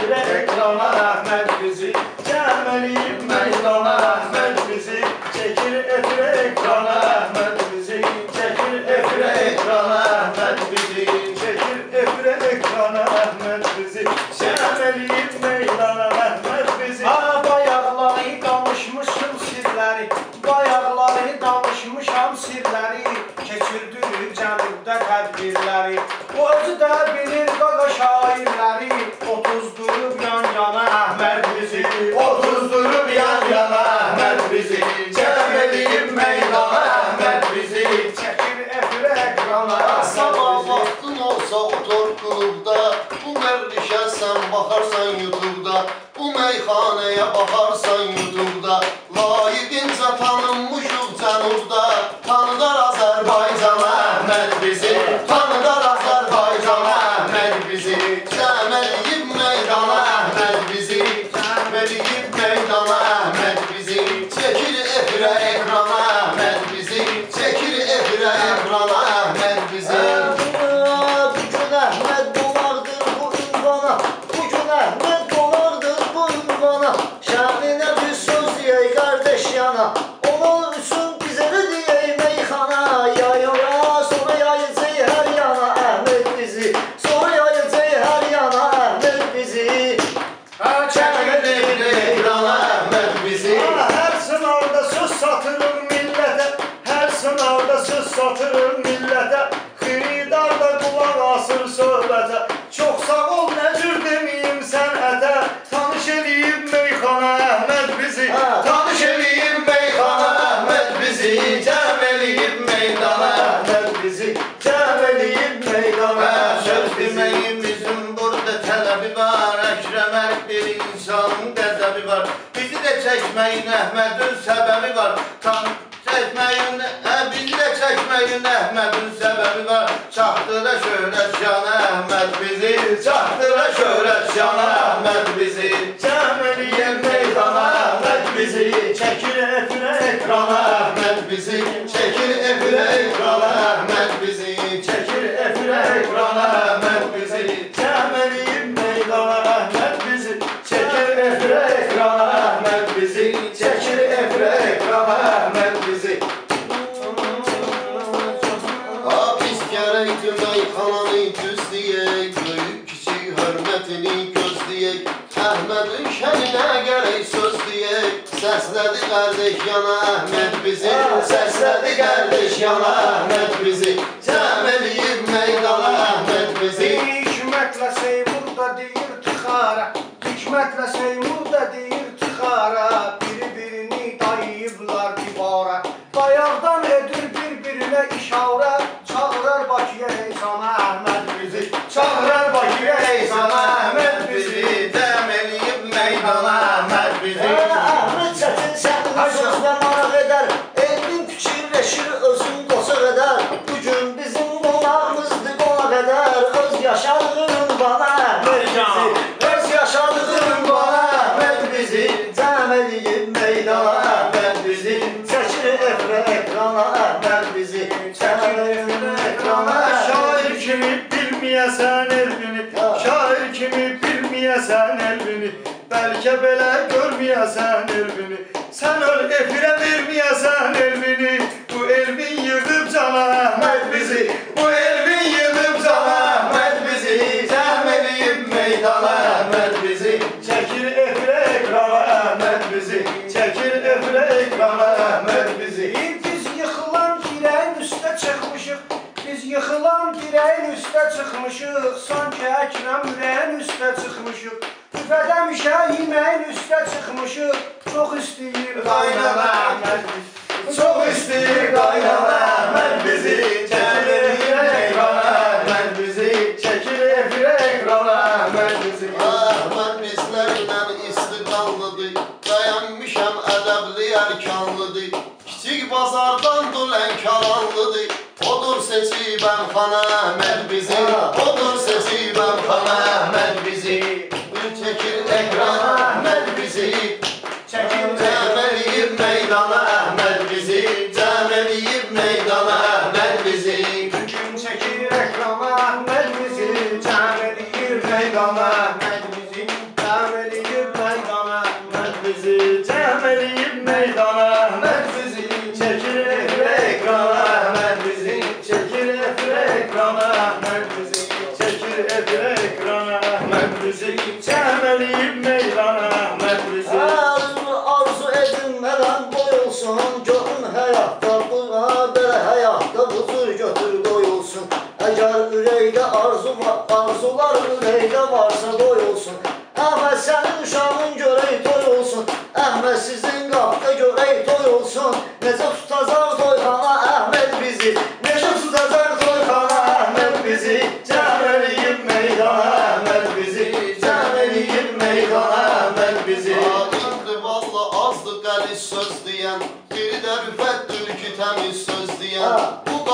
Söyle ekrana bizi. Gelmeliyim meydana rahmet bizi. Çekil efre ekrana bizi. Çekil efre ekrana bizi. Çekil efre ekrana bizi. Gelmeliyim meydana rahmet bizi. Ha bayağıları kavuşmuşum sizleri. Bayağıları kavuşmuşam sizleri. Keçirdir canımda tedbirleri. Özü de bilir gaga şairleri. Ekrana Sabah vaxtın olsa otur klubda. Bu mərdişə sən baxarsan YouTube'da. Bu meyxanəyə baxarsan YouTube'da Söz deməyimizin burada tələbi var Əkrəmər bir insanın qəzəbi var. Bizi də çəkməyin Əhmədin səbəbi var. Tan çəkməyin, hə, bizi də çəkməyin Əhmədin səbəbi var. Çaxdıra şöhrət şana Əhməd bizi Çaxdıra şöhrət şana Əhməd bizi Səslədi qardeş yana Əhməd bizi. Səslədi qardeş yana Əhməd bizi Cəm eləyib meydana Əhməd bizi Çəkir efrə ekrana Əhməd bizi Çəkir efrə ekrana. Şair kimi bilməyəsən elbini Şair kimi bilməyəsən elbini Bəlkə belə görməyəsən elbini Sən öl efirə verməyəsən elbini üstə çıxmışıq, sanki Əkrəm ürəyin üstə çıxmışıq. Üfədəmişə yeməyin üstə çıxmışıq, çox istəyir qaynana Əhməd bizi. Çox istəyir qaynana Əhməd bizi, çəkir efirə ekrana Əhməd bizi, çəkir efirə ekrana Əhməd bizi. Əhməd bizlərlə istiqallıdır Dayanmışam ədəbli ərkanlıdır Kiçik bazardan dulən kalanlıdır Odur seçibəm xana Əhməd bizi. Odur seçibəm xana Əhməd bizi. Bir çəkir ekran Əhməd bizi. Cəm eləyib meydana ekrana Əhməd bizi, çəkir efirə ekrana. Cəm eləyir meydana. Əhməd bizi Arzu, arzu edilmədən qoyulsun Görün belə həyatda bu cür götür qoyulsun Əgər ürək ürəkdə arzu var, arzular ürəkdə varsa qəliz söz deyən Biri də rüfətdür ki təmiz söz Ha. Bu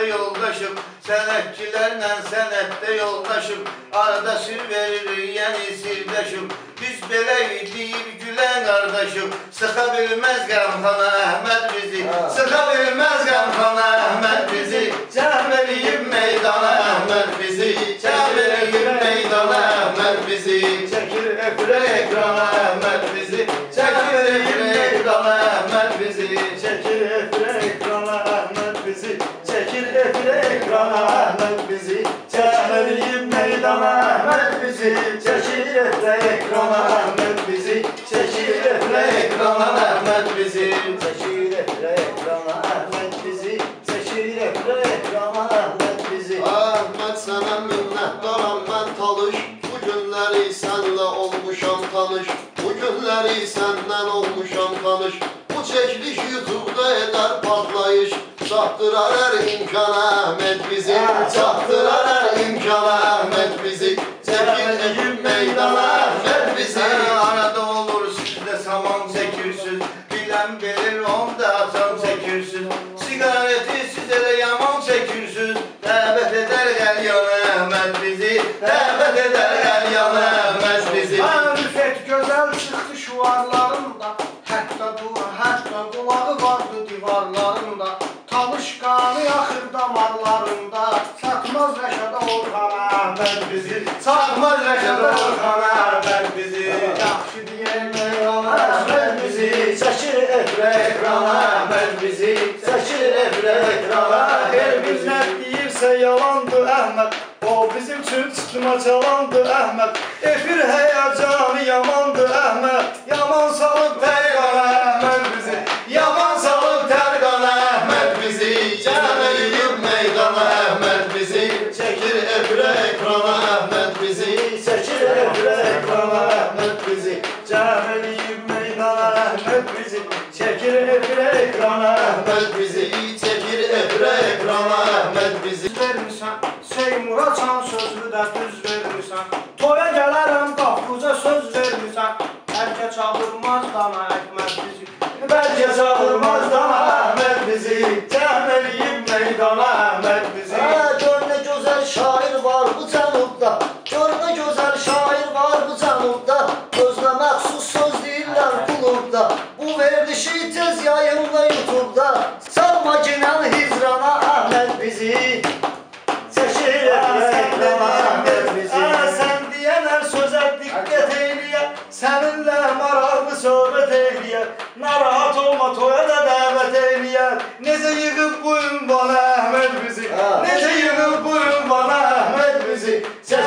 sənətdə yoldaşım Sənətçilərlə sənətdə yoldaşım. Arada sir veririk, yəni sirdaşım Biz belə deyib gülən qardaşım Sıxa bilməz qəmxana Əhməd bizi. Sıxa bilməz qəmxana Əhməd bizi. Eləyib meydana Əhməd bizi. Eləyib meydana Əhməd bizi. Çəkir efirə ekrana Əhməd bizi. Eləyib meydana Əhməd bizi. Çəkir efirə ekrana Əhməd bizi Efirə ekrana Əhməd bizi Çəkir meydana Əhməd bizi. Çəkir efirə ekrana Əhməd bizi Çəkir efirə ekrana Əhməd bizi. Çəkir efirə ekrana bizi Çəkir efirə ekrana Əhməd bizi. Əhməd sənə minnətdaram mən talış. Bu günləri sənlə olmuşam tanış. Bu səndən olmuşam tanış. Bu çəkiliş YouTube'da edər patlayış. Çatdırar Əhməd bizi Çatdırar hər imkana Əhməd bizi edib meydana. Əhməd bizi arada olur sizde saman çekirsiniz. Bilen bilir onda atam çekirsiniz. Sigareti size de yaman çekirsiniz. Davet eder gel yana. Ahmet bizi Davet eder gel yana. Ahmet bizi Rüfet gözəl çıxdı şuvarlarında Hətta bizi Çakmaz Reşat Orhan Ahmet bizi Yaxşı deyən Ekrana Əhməd bizi Çəkir efirə ekrana Əhməd bizi Çəkir efirə ekrana Her bir deyirsə yalandı Əhməd O bizim üçün çıxma çalandı Əhməd Efir həyəcanı yamandı Çəkir efirə YouTube'da Salma ginən hicrana Əhməd bizi. Efirə ekrana Əhməd bizi. Sən deyən hər sözə diqqət eyləyə Səninlə maraqlı söhbət eyləyə Narahat olma toya da dəvət eyləyə Necə yığıb bu ünvanı Əhməd bizi? Ha. Necə yığıb bu ünvanı Əhməd bizi? Çəkir